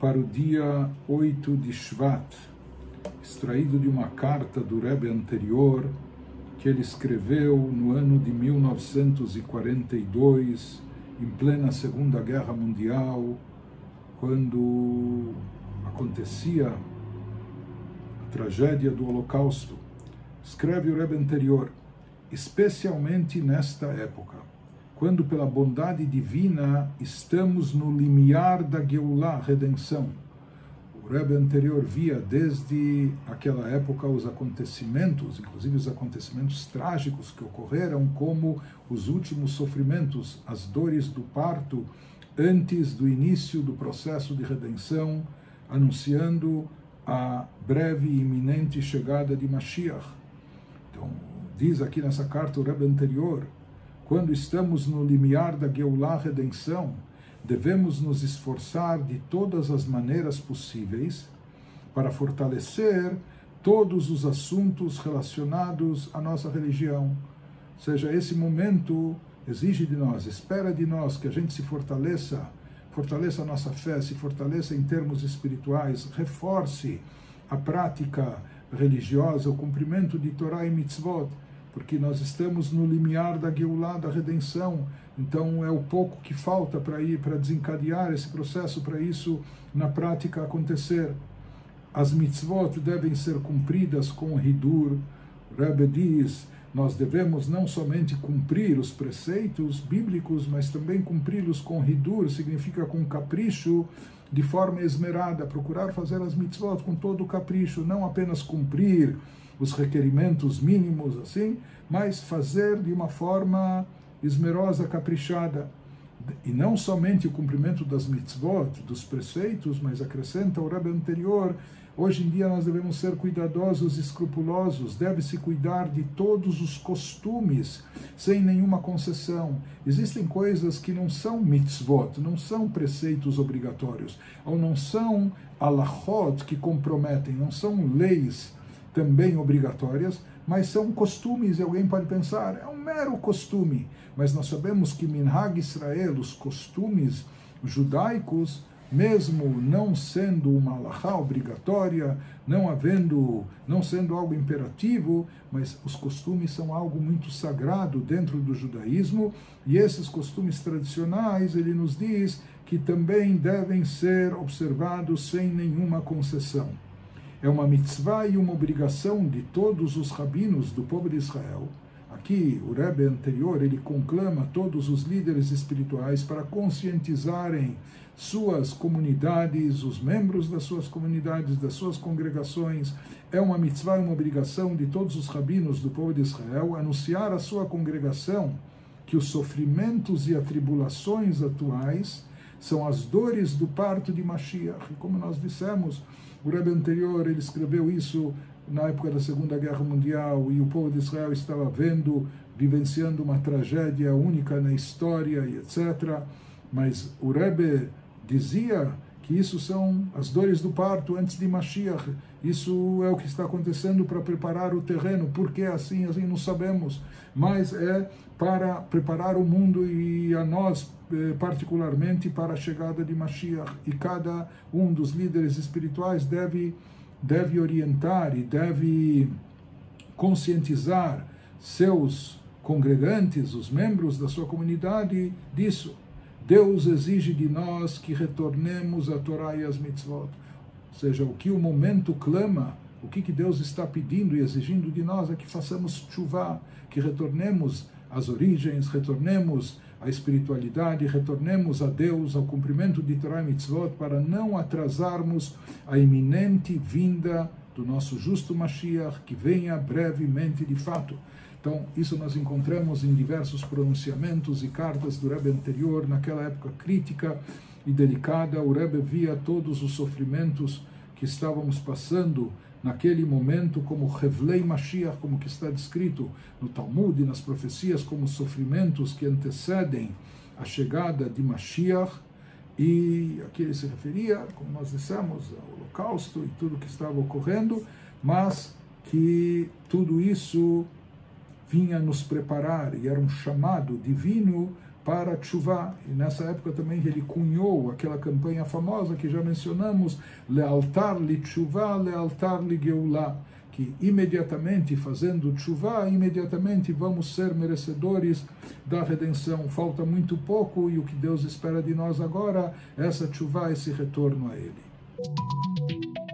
para o dia 8 de Shvat, extraído de uma carta do Rebbe anterior que ele escreveu no ano de 1942, em plena Segunda Guerra Mundial, quando acontecia a tragédia do Holocausto. Escreve o Rebbe anterior, especialmente nesta época, quando pela bondade divina estamos no limiar da Geulah, redenção o Rebbe anterior via desde aquela época os acontecimentos, inclusive os acontecimentos trágicos que ocorreram, como os últimos sofrimentos, as dores do parto, antes do início do processo de redenção, anunciando a breve e iminente chegada de Mashiach. Então, diz aqui nessa carta o Rebbe anterior, quando estamos no limiar da Geulah redenção, devemos nos esforçar de todas as maneiras possíveis para fortalecer todos os assuntos relacionados à nossa religião. Ou seja, esse momento exige de nós, espera de nós que a gente se fortaleça, fortaleça a nossa fé, se fortaleça em termos espirituais, reforce a prática religiosa, o cumprimento de Torah e mitzvot, porque nós estamos no limiar da Geulah, da redenção. Então é o pouco que falta para ir para desencadear esse processo, para isso na prática acontecer. As mitzvot devem ser cumpridas com hidur. O Rebbe diz, nós devemos não somente cumprir os preceitos bíblicos, mas também cumpri-los com hidur, significa com capricho, de forma esmerada, procurar fazer as mitzvot com todo o capricho, não apenas cumprir os requerimentos mínimos assim, mas fazer de uma forma esmerosa, caprichada. E não somente o cumprimento das mitzvot, dos preceitos, mas acrescenta o Rebbe anterior, hoje em dia nós devemos ser cuidadosos, escrupulosos, deve-se cuidar de todos os costumes, sem nenhuma concessão. Existem coisas que não são mitzvot, não são preceitos obrigatórios, ou não são alachot que comprometem, não são leis também obrigatórias, mas são costumes, e alguém pode pensar, é um mero costume. Mas nós sabemos que Minhag Israel, os costumes judaicos, mesmo não sendo uma alahá obrigatória, não havendo, não sendo algo imperativo, mas os costumes são algo muito sagrado dentro do judaísmo, e esses costumes tradicionais, ele nos diz que também devem ser observados sem nenhuma concessão é uma mitzvah e uma obrigação de todos os rabinos do povo de Israel. Aqui, o Rebbe anterior, ele conclama todos os líderes espirituais para conscientizarem suas comunidades, os membros das suas comunidades, das suas congregações. É uma mitzvah uma obrigação de todos os rabinos do povo de Israel anunciar à sua congregação que os sofrimentos e atribulações atuais são as dores do parto de Mashiach. E como nós dissemos, o Rebbe anterior ele escreveu isso na época da Segunda Guerra Mundial e o povo de Israel estava vendo, vivenciando uma tragédia única na história e etc. Mas o Rebbe dizia que isso são as dores do parto antes de Mashiach. Isso é o que está acontecendo para preparar o terreno. Por que assim? Assim não sabemos. Mas é para preparar o mundo e a nós eh, particularmente para a chegada de Mashiach. E cada um dos líderes espirituais deve, deve orientar e deve conscientizar seus congregantes, os membros da sua comunidade, disso. Deus exige de nós que retornemos a Torá e as mitzvot. Ou seja, o que o momento clama, o que, que Deus está pedindo e exigindo de nós é que façamos chuva, que retornemos às origens, retornemos à espiritualidade, retornemos a Deus, ao cumprimento de Torá e mitzvot, para não atrasarmos a iminente vinda do nosso justo Mashiach, que venha brevemente de fato. Então, isso nós encontramos em diversos pronunciamentos e cartas do Rebbe anterior, naquela época crítica e delicada. O Rebbe via todos os sofrimentos que estávamos passando naquele momento como Revlei Mashiach, como que está descrito no Talmud e nas profecias, como sofrimentos que antecedem a chegada de Mashiach. E aqui ele se referia, como nós dissemos, ao holocausto e tudo que estava ocorrendo, mas que tudo isso vinha nos preparar e era um chamado divino para Tshuva. E nessa época também ele cunhou aquela campanha famosa que já mencionamos, Lealtar li Tshuva, Lealtar li Geulah, que imediatamente fazendo Tshuva, imediatamente vamos ser merecedores da redenção. Falta muito pouco e o que Deus espera de nós agora, essa Tshuva, esse retorno a Ele.